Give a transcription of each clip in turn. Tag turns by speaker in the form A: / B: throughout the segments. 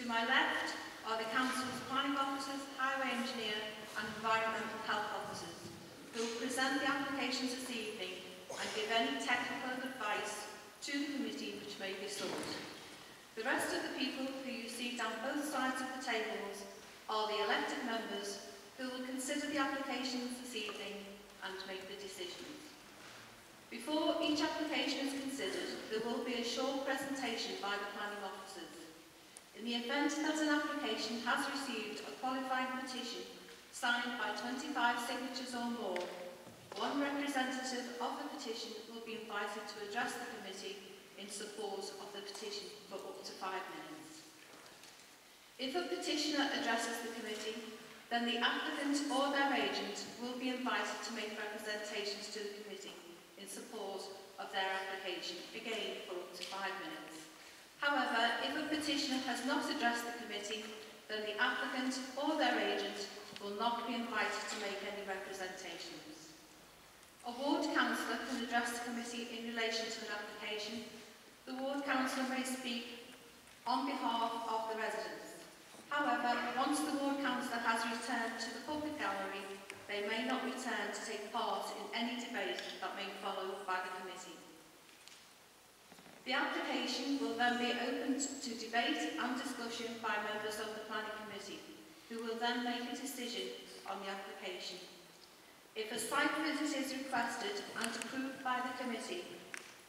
A: To my left are the council's planning officers, highway engineer and environmental health officers. who will present the applications this evening and give any technical advice to the committee which may be sought. The rest of the people who you see down both sides of the tables are the elected members who will consider the applications this evening and make the decisions. Before each application is considered, there will be a short presentation by the planning officers. In the event that an application has received a qualifying petition signed by 25 signatures or more, one representative of the petition will be invited to address the committee in support of the petition for up to five minutes. If a petitioner addresses the committee, then the applicant or their agent will be invited to make representations to the committee in support of their application, again for up to five minutes. However, if a petitioner has not addressed the committee, then the applicant or their agent will not be invited to make any representations. A ward councillor can address the committee in relation to an application. The ward councillor may speak on behalf of the residents. However, once the ward councillor has returned to the public gallery, they may not return to take part in any debate that may follow by the committee. The application will then be opened to debate and discussion by members of the planning committee who will then make a decision on the application. If a site visit is requested and approved by the committee,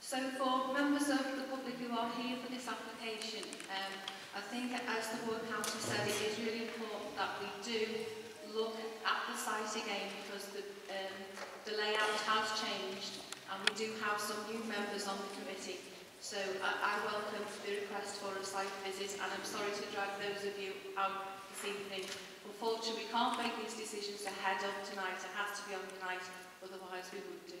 B: So
A: for members of the public who are here for this application, um, I think as the Board Council said, it is really important that we do look at the site again because the, um, the layout has changed and we do have some new members on the committee. So I, I welcome the request for a site visit and I'm sorry to drag those of you out this evening Unfortunately, we can't make these decisions ahead of tonight. It has to be on tonight, otherwise we would do.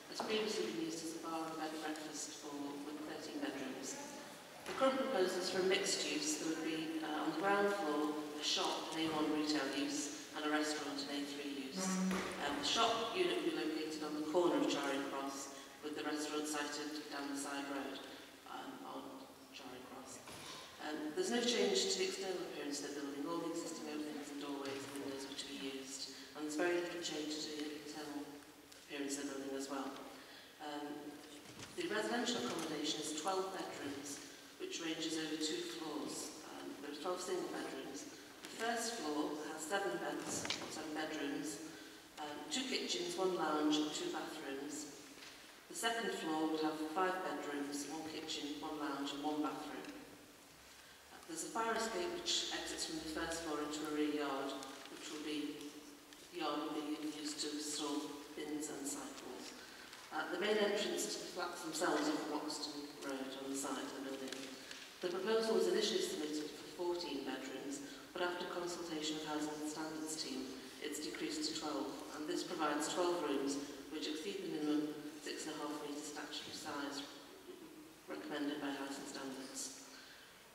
A: It's
C: previously been used as a bar and bed breakfast for with 13 bedrooms. The current proposal is for a mixed use that would be uh, on the ground floor, a shop, A1 retail use, and a restaurant, an A3 use. Mm. Um, the shop unit would be located on the corner of Charing down the side road um, on Charing Cross. Um, there's no change to the external appearance of the building. All the existing openings and doorways and windows which are used. And there's very little change to the internal appearance of the building as well. Um, the residential accommodation is 12 bedrooms, which ranges over two floors. Um, there are 12 single bedrooms. The first floor has seven beds, seven bedrooms, um, two kitchens, one lounge, and two bathrooms second floor would have five bedrooms, one kitchen, one lounge and one bathroom. There's a fire escape which exits from the first floor into a rear yard, which will be yard being used to store bins and cycles. Uh, the main entrance to the flats themselves off Roxton Road on the side of the building. The proposal was initially submitted for 14 bedrooms, but after consultation with Housing and Standards team, it's decreased to 12, and this provides 12 rooms which exceed the minimum six and a half metre statutory size recommended by housing standards.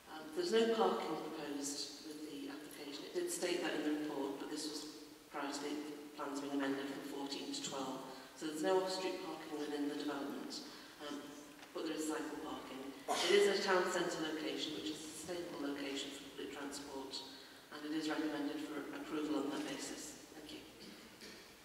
C: Um, there's no parking proposed with the application. It did state that in the report, but this was prior to the plans being amended from 14 to 12. So there's no off-street parking within the development, um, but there is cycle parking. It is a town centre location, which is a suitable location for public transport, and it is recommended for approval on that basis.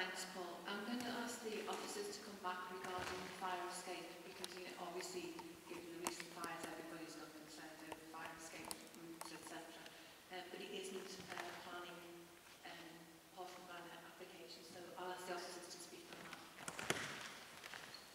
D: Thanks, Paul. I'm going to ask the officers to come back regarding fire escape because, you know, obviously, given the recent fires, everybody's got concerned over fire escape routes, etc. Uh, but it isn't uh, planning um, part application, so I'll ask the officers to speak on that.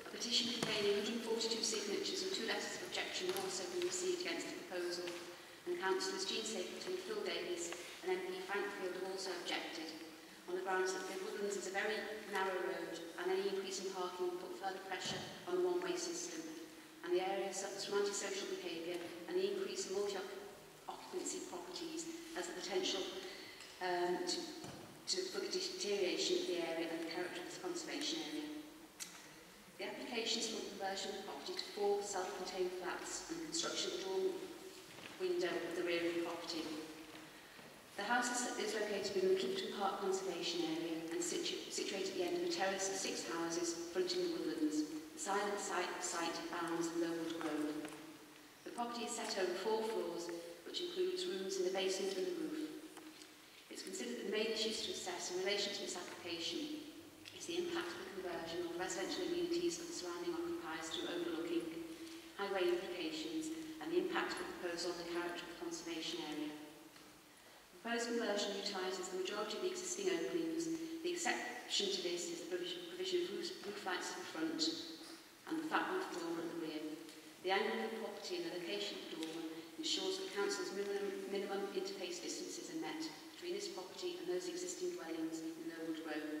E: A
F: petition containing 142 signatures and two letters of objection have also been received against the proposal, and councillors Jean Stapleton, Phil Davies, and MP Frank have also objected on the grounds that the Woodlands is a very narrow road and any increase in parking will put further pressure on the one-way system. And the area suffers from antisocial behaviour and the increase in multi-occupancy properties has the potential um, to, to, for the deterioration of the area and the character of the conservation area. The applications for conversion of the property to four self-contained flats and construction of a dorm window at the rear of the property The house is, is located within the Clifton Park Conservation Area and situ situated at the end of a terrace of six houses fronting the woodlands. The silent site, site bounds Lowood Grove. The property is set over four floors, which includes rooms in the basement and the roof. It's considered that the main issues to assess in relation to this application is the impact of the conversion of residential amenities of the surrounding occupiers to overlooking, highway implications, and the impact of the proposal on the character of the conservation area proposed conversion utilises the majority of the existing openings, the exception to this is the provision of roof, roof lights the front and the flat roof door at the rear. The angle of the property and the location of the door ensures that the Council's minimum, minimum interface distances are met between this property and those existing dwellings in Lowood
G: Road.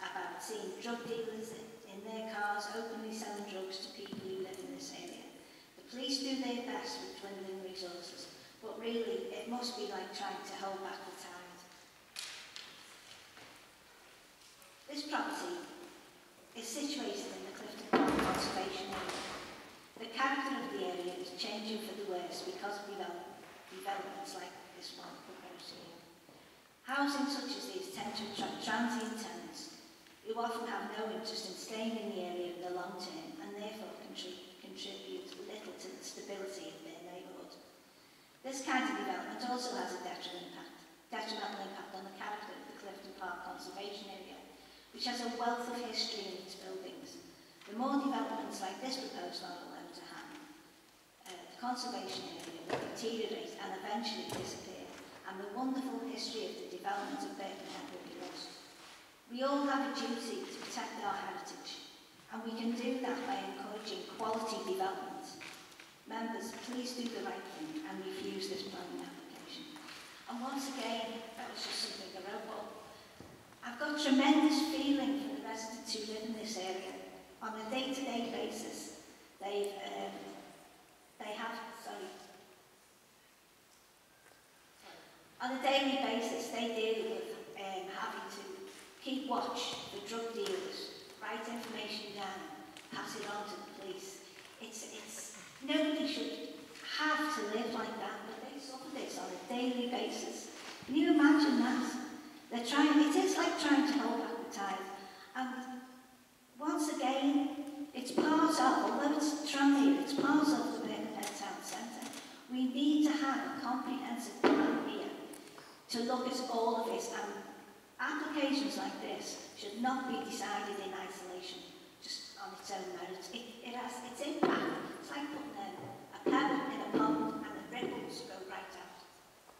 G: about seeing drug dealers in their cars openly selling drugs to people who live in this area. The police do their best with dwindling resources, but really it must be like trying to hold back the tide. This property is situated in the Clifton Park Conservation Area. The character of the area is changing for the worse because of developments like this proposing. Housing such as these tend to attract transient tenants who often have no interest in staying in the area in the long term and therefore contrib contribute little to the stability of their neighbourhood. This kind of development also has a detrimental impact, detrimental impact on the character of the Clifton Park Conservation Area, which has a wealth of history in its buildings. The more developments like this proposed are allowed to happen, uh, the conservation area will deteriorate and eventually disappear. and the wonderful history of the development of Birkenhead will be lost. We all have a duty to protect our heritage, and we can do that by encouraging quality development. Members, please do the right thing and refuse this planning application. And once again, that was just something I wrote up. I've got tremendous feeling for the residents who live in this area. On a day-to-day -day basis, they've, um, they have, sorry, On a daily basis, they deal with um, having to keep watch for drug dealers, write information down, pass it on to the police. It's, it's, nobody should have to live like that, but they suffer this on a daily basis. Can you imagine that? They're trying, it is like trying to hold back the tide. And once again, it's part of, although it's Tranmere, it's part of the Birkenhead Town Centre. We need to have a comprehensive plan to look at all of this. And applications like this should not be decided in isolation, just on its own merits. It, it has its impact. It's like putting a, a pebble in a pond and the ripples go right out.